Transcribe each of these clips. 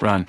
Run.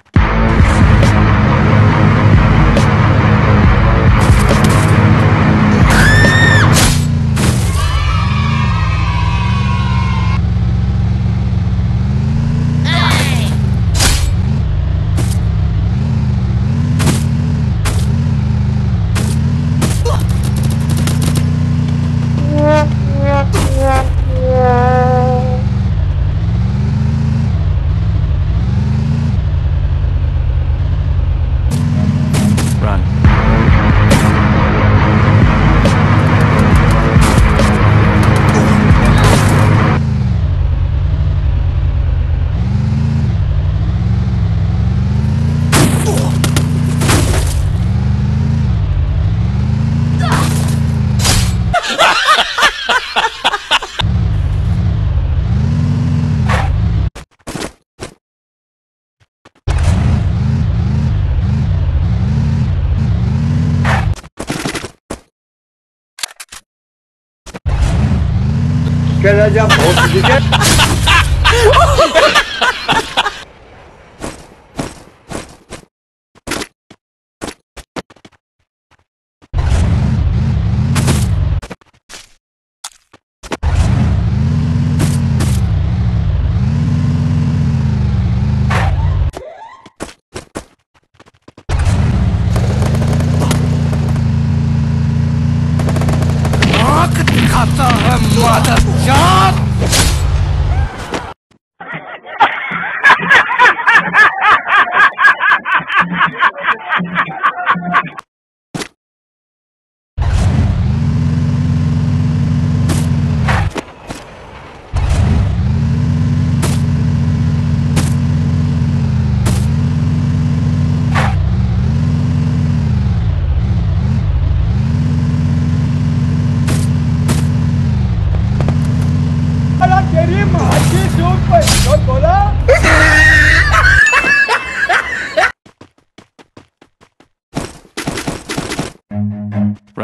Pelacağım. O g i d o t you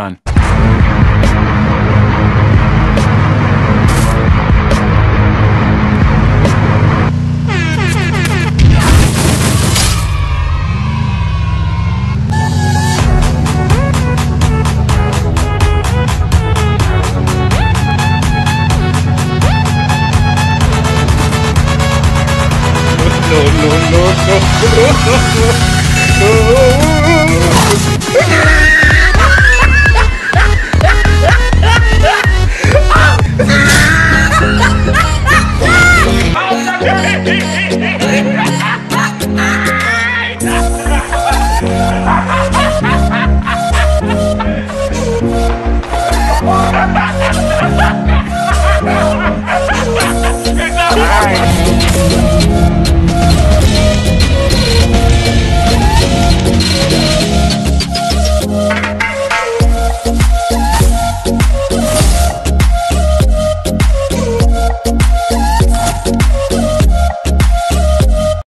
run. no, no, no, no, no, no. hey, hey, hey.